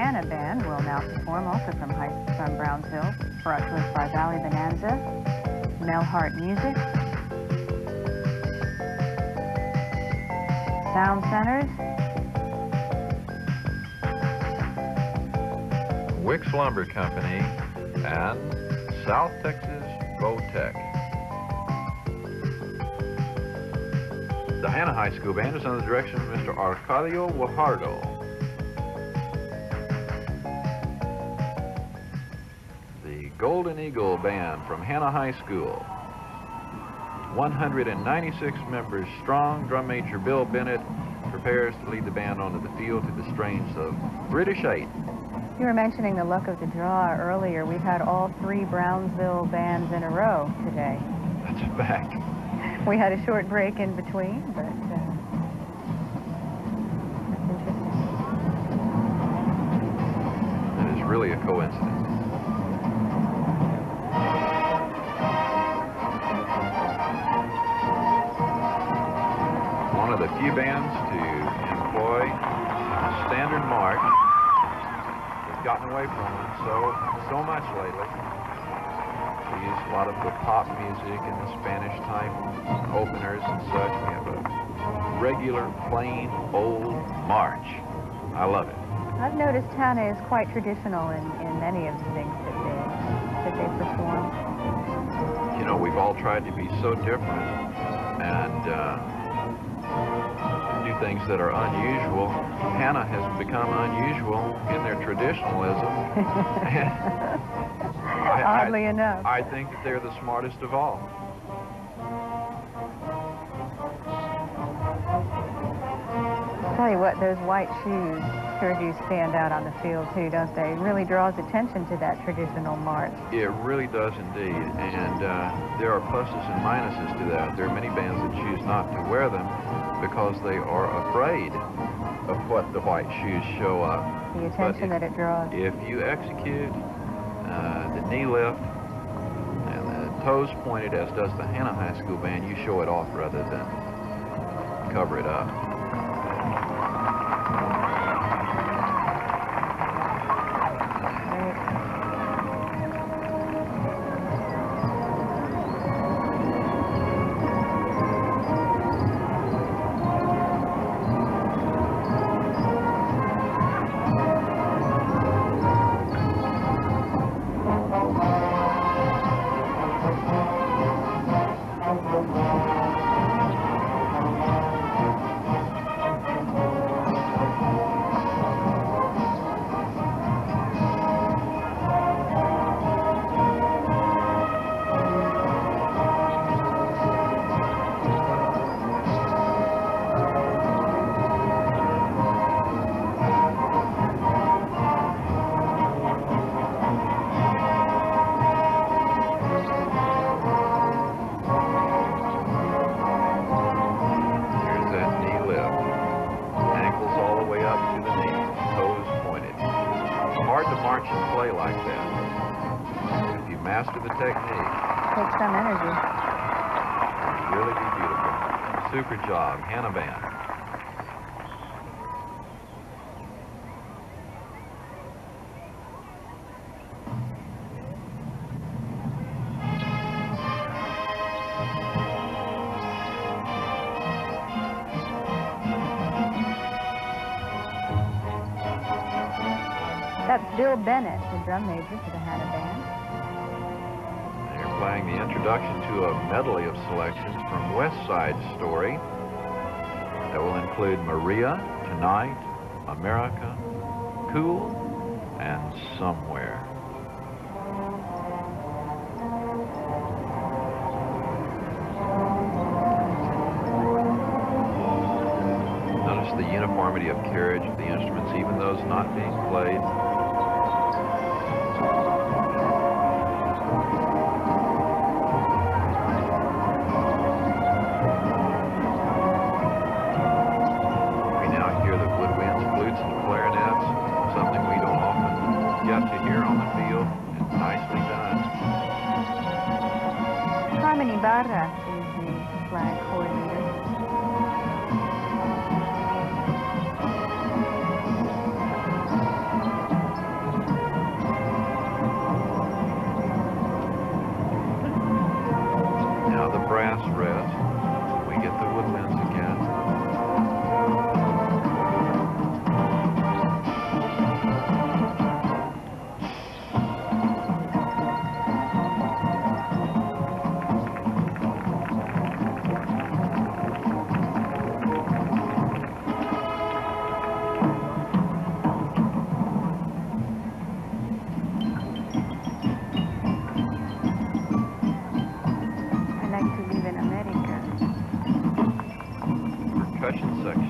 Hanna Band will now perform also from, High, from Brownsville, brought to us by Valley Bonanza, Mel Hart Music, Sound Centers, Wicks Lumber Company, and South Texas Votech. The Hanna High School Band is under the direction of Mr. Arcadio Guajardo. Golden Eagle Band from Hanna High School. 196 members strong, drum major Bill Bennett prepares to lead the band onto the field to the strains of British Eight. You were mentioning the luck of the draw earlier. We've had all three Brownsville bands in a row today. That's a fact. We had a short break in between, but uh. It is really a coincidence. One of the few bands to employ a standard march. They've gotten away from it so so much lately. We use a lot of the pop music and the Spanish type openers and such. We have a regular, plain, old march. I love it. I've noticed Hanna is quite traditional in, in many of the things that they that they perform. you know, we've all tried to be so different and uh, things that are unusual. Hanna has become unusual in their traditionalism. I, I- Oddly enough. I think that they're the smartest of all. Tell you what, those white shoes do stand out on the field too, don't they? It really draws attention to that traditional march. It really does indeed, and uh, there are pluses and minuses to that. There are many bands that choose not to wear them because they are afraid of what the white shoes show up. The attention if- that it draws. If you execute uh, the knee lift and the toes pointed as does the Hanna High School Band, you show it off rather than cover it up. Master the technique, Takes some energy. really be beautiful. Super job, Hanna Band. That's Bill Bennett, the drum major for the Hanna Band. The introduction to a medley of selections from West Side Story that will include Maria, Tonight, America, Cool, and Somewhere. Notice the uniformity of carriage of the instruments, even those not being played. para question six.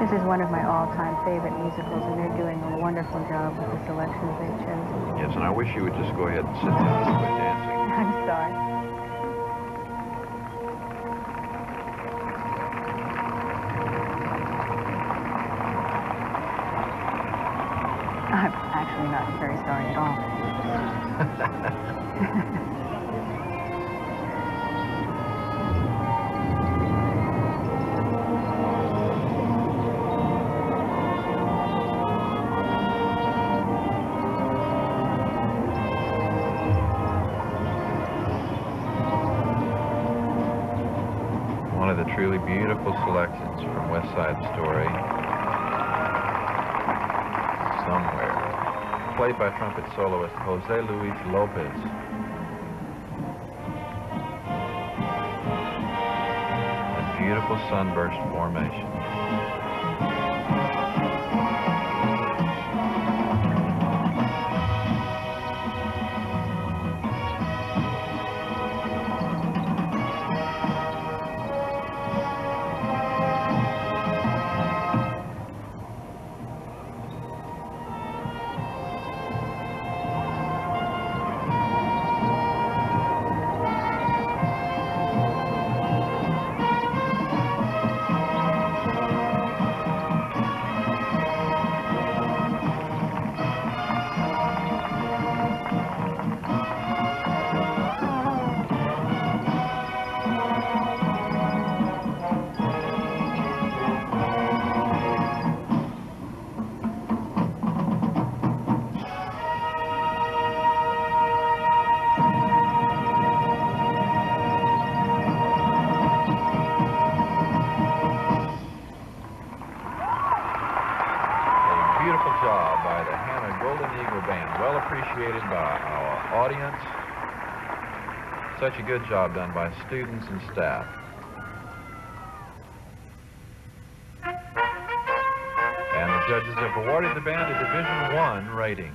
This is one of my all-time favorite musicals, and they're doing a wonderful job with the selections they've chosen. Yes, and I wish you would just go ahead and sit down and quit dancing. I'm sorry. I'm actually not very sorry at all. truly beautiful selections from West Side Story. Somewhere. Played by trumpet soloist Jose Luis Lopez. Beautiful sunburst formation. Golden Eagle Band. Well appreciated by our audience. Such a good job done by students and staff. And the judges have awarded the band a Division One rating.